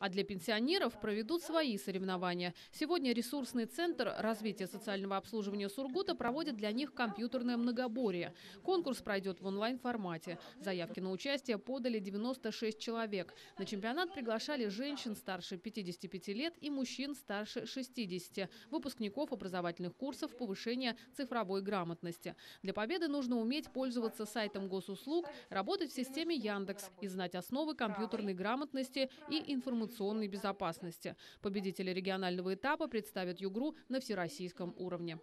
А для пенсионеров проведут свои соревнования. Сегодня ресурсный центр развития социального обслуживания Сургута проводит для них компьютерное многоборье. Конкурс пройдет в онлайн-формате. Заявки на участие подали 96 человек. На чемпионат приглашали женщин старше 55 лет и мужчин старше 60, выпускников образовательных курсов повышения цифровой грамотности. Для победы нужно уметь пользоваться сайтом госуслуг, работать в системе Яндекс и знать основы компьютерной грамотности и информационной безопасности. Победители регионального этапа представят ЮГРУ на всероссийском уровне.